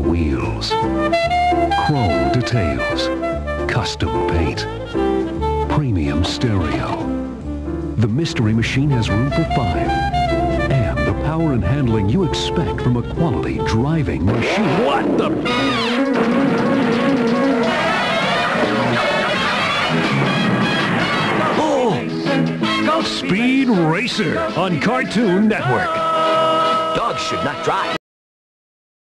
wheels, chrome details, custom paint, premium stereo. The Mystery Machine has room for five and the power and handling you expect from a quality driving machine. What the? Oh! Speed Racer on Cartoon Network. Dogs should not drive.